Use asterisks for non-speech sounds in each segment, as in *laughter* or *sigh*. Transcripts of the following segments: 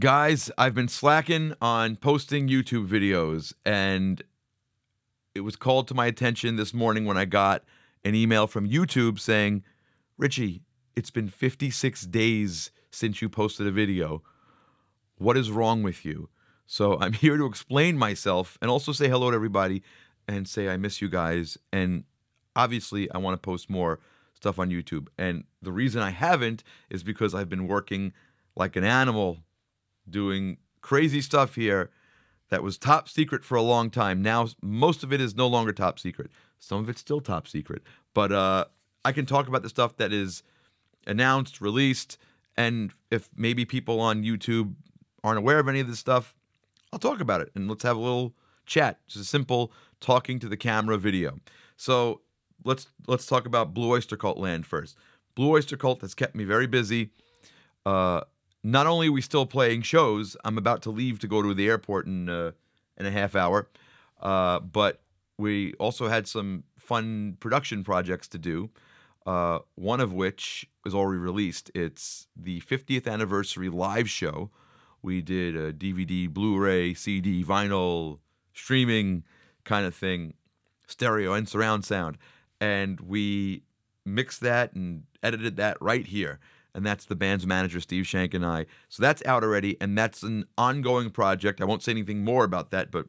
Guys, I've been slacking on posting YouTube videos, and it was called to my attention this morning when I got an email from YouTube saying, Richie, it's been 56 days since you posted a video. What is wrong with you? So *laughs* I'm here to explain myself and also say hello to everybody and say I miss you guys. And obviously, I want to post more stuff on YouTube. And the reason I haven't is because I've been working like an animal doing crazy stuff here that was top secret for a long time. Now, most of it is no longer top secret. Some of it's still top secret. But uh, I can talk about the stuff that is announced, released, and if maybe people on YouTube aren't aware of any of this stuff, I'll talk about it and let's have a little chat. Just a simple talking to the camera video. So let's let's talk about Blue Oyster Cult Land first. Blue Oyster Cult has kept me very busy. Uh, not only are we still playing shows, I'm about to leave to go to the airport in uh, in a half hour, uh, but we also had some fun production projects to do. Uh, one of which is already released. It's the 50th anniversary live show. We did a DVD, Blu-ray, CD, vinyl, streaming kind of thing, stereo and surround sound, and we mixed that and edited that right here and that's the band's manager, Steve Schenck, and I. So that's out already, and that's an ongoing project. I won't say anything more about that, but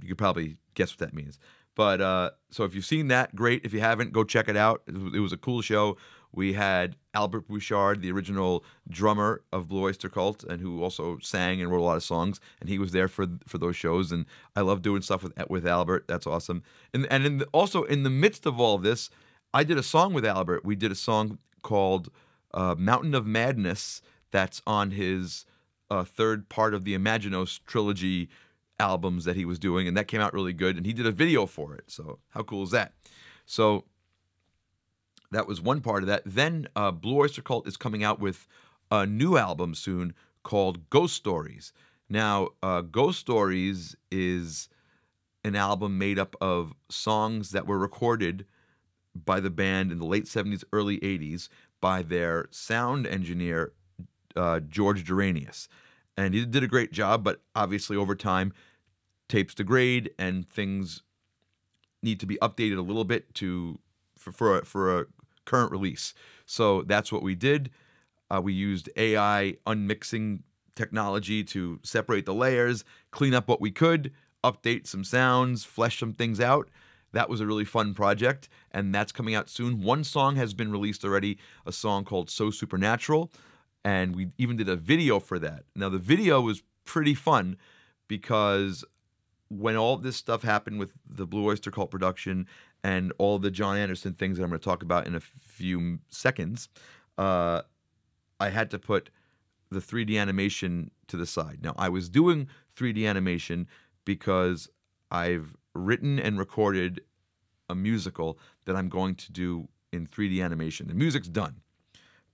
you could probably guess what that means. But uh, so if you've seen that, great. If you haven't, go check it out. It was a cool show. We had Albert Bouchard, the original drummer of Blue Oyster Cult, and who also sang and wrote a lot of songs, and he was there for for those shows. And I love doing stuff with with Albert. That's awesome. And and in the, also in the midst of all this, I did a song with Albert. We did a song called uh, Mountain of Madness that's on his uh, third part of the Imaginos trilogy albums that he was doing, and that came out really good. And he did a video for it. So how cool is that? So that was one part of that. Then uh, Blue Oyster Cult is coming out with a new album soon called Ghost Stories. Now, uh, Ghost Stories is an album made up of songs that were recorded by the band in the late 70s, early 80s by their sound engineer, uh, George Geranios. And he did a great job, but obviously over time, tapes degrade and things need to be updated a little bit to for, for, a, for a current release. So that's what we did. Uh, we used AI unmixing technology to separate the layers, clean up what we could, update some sounds, flesh some things out. That was a really fun project, and that's coming out soon. One song has been released already, a song called So Supernatural, and we even did a video for that. Now, the video was pretty fun because when all this stuff happened with the Blue Oyster Cult production and all the Jon Anderson things that I'm going to talk about in a few seconds, uh, I had to put the 3D animation to the side. Now, I was doing 3D animation because I've written and recorded a musical that I'm going to do in 3D animation. The music's done.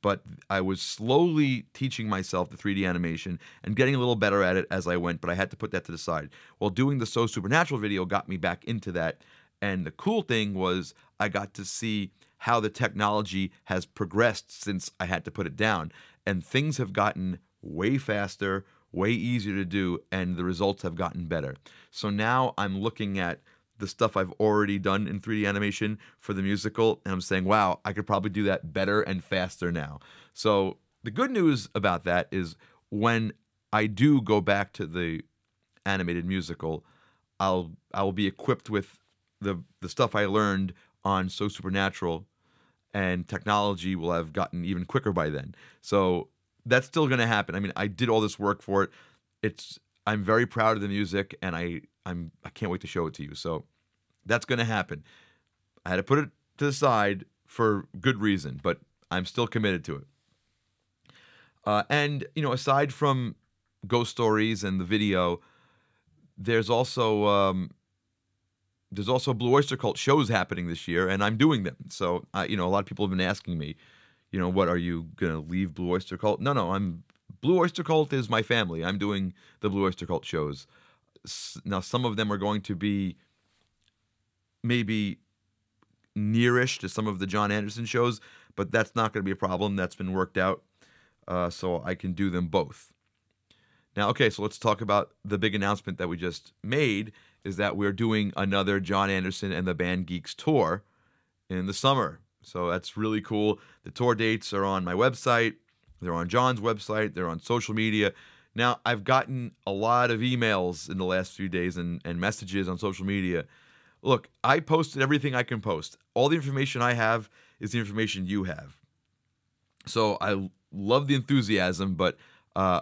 But I was slowly teaching myself the 3D animation and getting a little better at it as I went, but I had to put that to the side. Well, doing the So Supernatural video got me back into that. And the cool thing was I got to see how the technology has progressed since I had to put it down. And things have gotten way faster, way easier to do, and the results have gotten better. So now I'm looking at the stuff I've already done in 3D animation for the musical, and I'm saying, wow, I could probably do that better and faster now. So the good news about that is when I do go back to the animated musical, I'll I will be equipped with the the stuff I learned on So Supernatural, and technology will have gotten even quicker by then. So that's still going to happen. I mean, I did all this work for it. It's I'm very proud of the music, and I I'm I can't wait to show it to you. So that's going to happen. I had to put it to the side for good reason, but I'm still committed to it. Uh, and you know, aside from ghost stories and the video, there's also um, there's also Blue Oyster Cult shows happening this year, and I'm doing them. So, uh, you know, a lot of people have been asking me, you know, what are you gonna leave Blue Oyster Cult? No, no, I'm Blue Oyster Cult is my family. I'm doing the Blue Oyster Cult shows. Now, some of them are going to be maybe nearish to some of the Jon Anderson shows, but that's not going to be a problem. That's been worked out. uh, so I can do them both. Now, okay, so let's talk about the big announcement that we just made is that we're doing another Jon Anderson and the Band Geeks tour in the summer. So that's really cool. The tour dates are on my website, they're on Jon's website, they're on social media. Now, I've gotten a lot of emails in the last few days and, and messages on social media. Look, I posted everything I can post. All the information I have is the information you have. So I love the enthusiasm, but uh,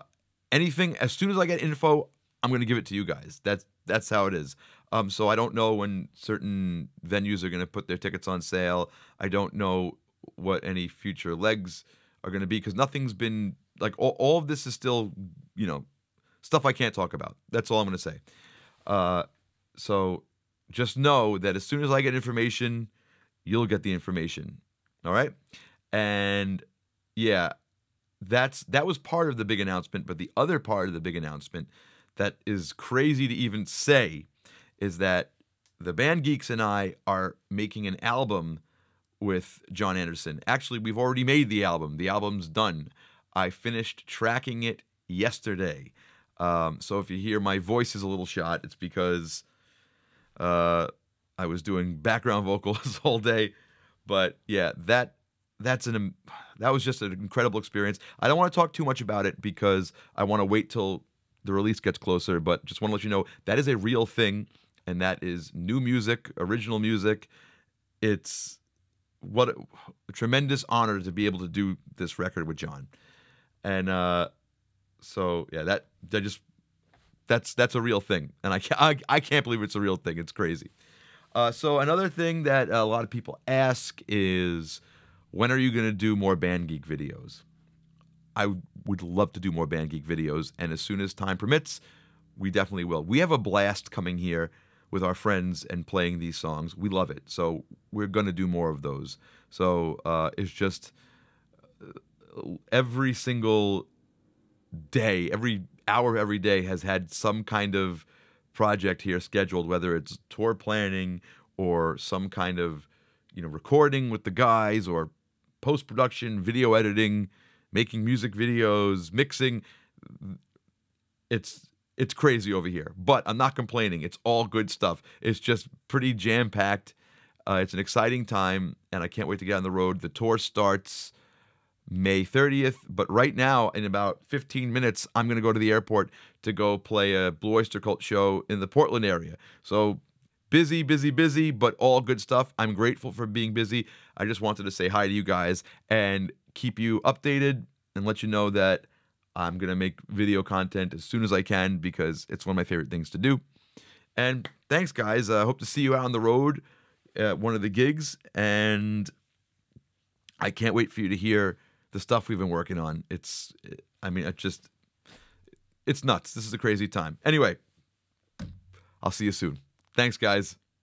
anything as soon as I get info, I'm going to give it to you guys. That's that's how it is. Um, so I don't know when certain venues are going to put their tickets on sale. I don't know what any future legs are going to be because nothing's been like all, all of this is still you know stuff I can't talk about. That's all I'm going to say. Uh, so just know that as soon as I get information, you'll get the information. All right, and yeah, that's that was part of the big announcement. But the other part of the big announcement that is crazy to even say is that the band geeks and I are making an album with Jon Anderson. Actually, we've already made the album. The album's done. I finished tracking it yesterday. Um, so if you hear my voice is a little shot, it's because uh, I was doing background *laughs* vocals all day. But yeah, that that's an that was just an incredible experience. I don't want to talk too much about it because I want to wait till the release gets closer. But just want to let you know that is a real thing, and that is new music, original music. It's what a, a tremendous honor to be able to do this record with Jon. and uh, so yeah, that that just that's that's a real thing, and I can't, I, I can't believe it's a real thing. It's crazy. Uh, so another thing that a lot of people ask is, when are you going to do more Band Geek videos? I would love to do more Band Geek videos, and as soon as time permits, we definitely will. We have a blast coming here with our friends and playing these songs. We love it, so we're going to do more of those. So uh, it's just uh, every single day, every hour, every day has had some kind of project here scheduled, whether it's tour planning or some kind of you know recording with the guys or post production, video editing making music videos, mixing. It's it's crazy over here, but I'm not complaining. It's all good stuff. It's just pretty jam packed. Uh, it's an exciting time, and I can't wait to get on the road. The tour starts May 30th, but right now, in about 15 minutes, I'm going to go to the airport to go play a Blue Oyster Cult show in the Portland area. So busy, busy, busy, but all good stuff. I'm grateful for being busy. I just wanted to say hi to you guys and keep you updated and let you know that I'm going to make video content as soon as I can because it's one of my favorite things to do. And thanks, guys. I uh, hope to see you out on the road at one of the gigs. And I can't wait for you to hear the stuff we've been working on. It's, I mean, it's just, it's nuts. This is a crazy time. Anyway, I'll see you soon. Thanks, guys.